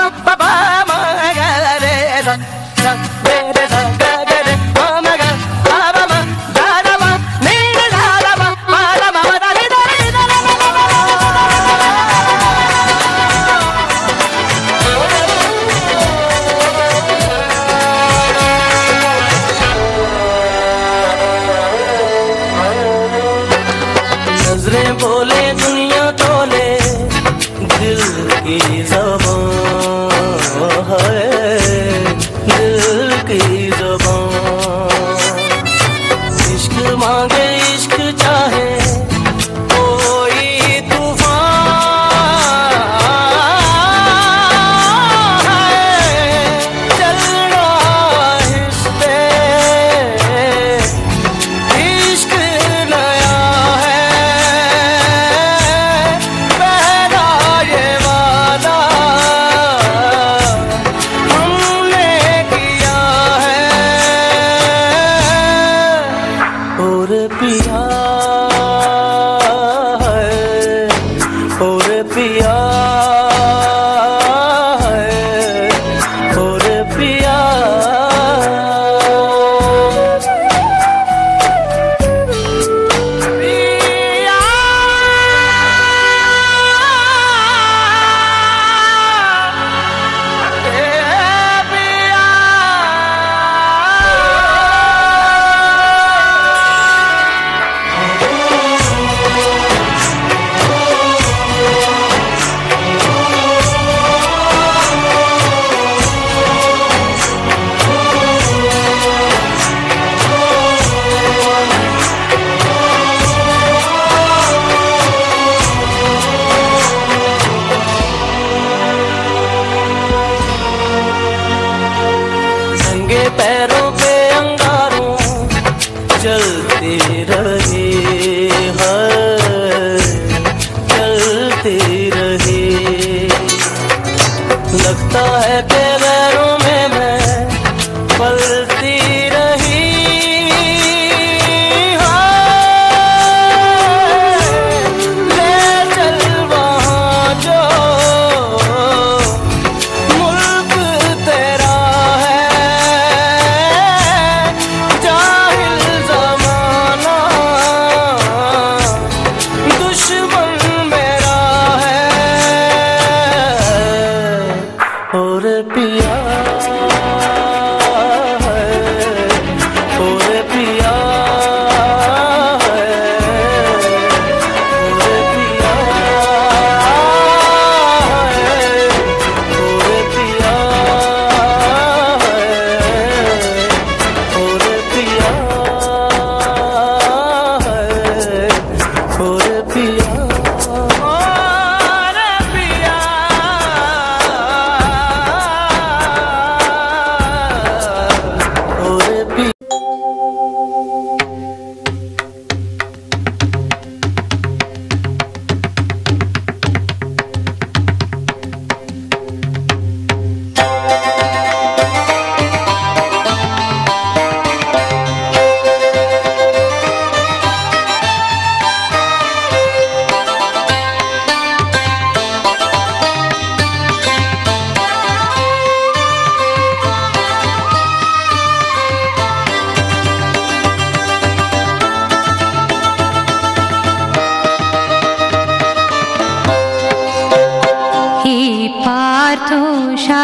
ba, ba, ba, ma, ga, re, sa, होंगे पैरों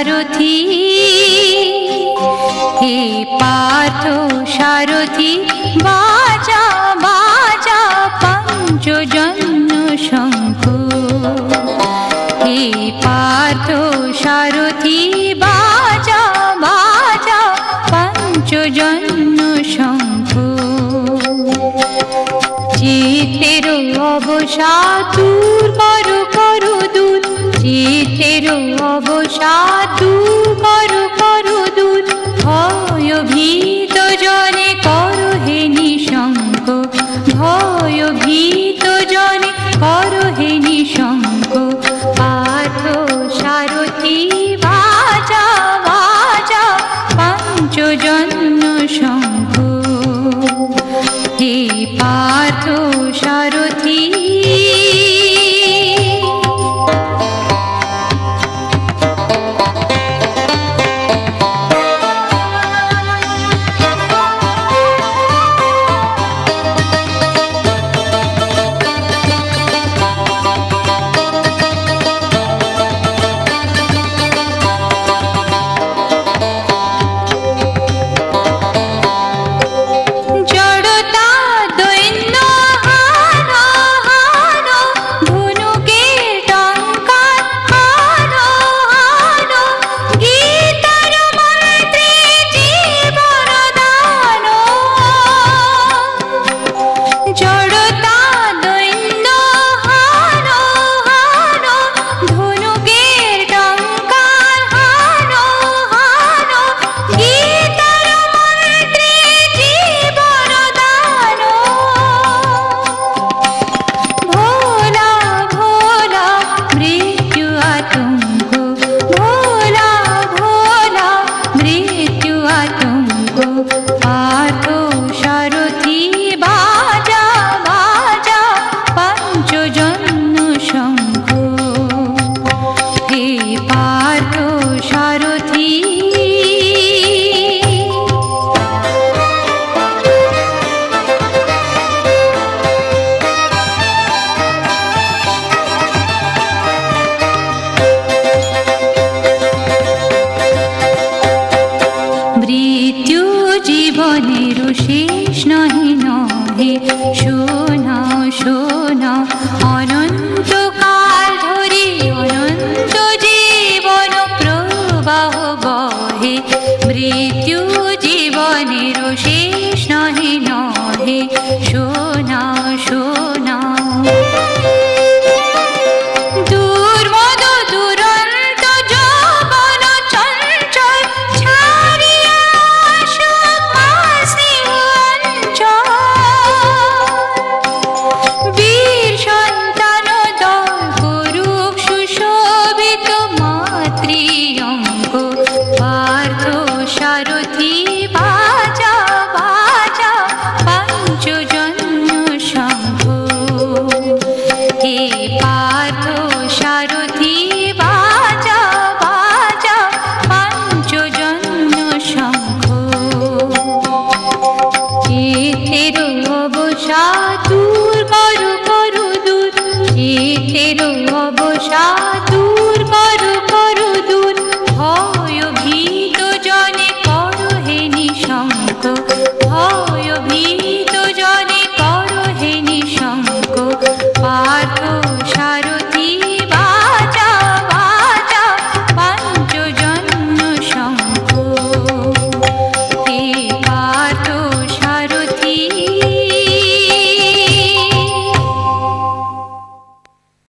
সারথি। হে পার্থ সারথি, বাজা বাজা পঞ্চজন্য শঙ্খ হে পার্থ সারথি, বাজা বাজা পঞ্চজন্য শঙ্খ চিতের অবসা দূর করো করো দূর। চিতের অবসা जन्नु शम्भु के পার্থ সারথী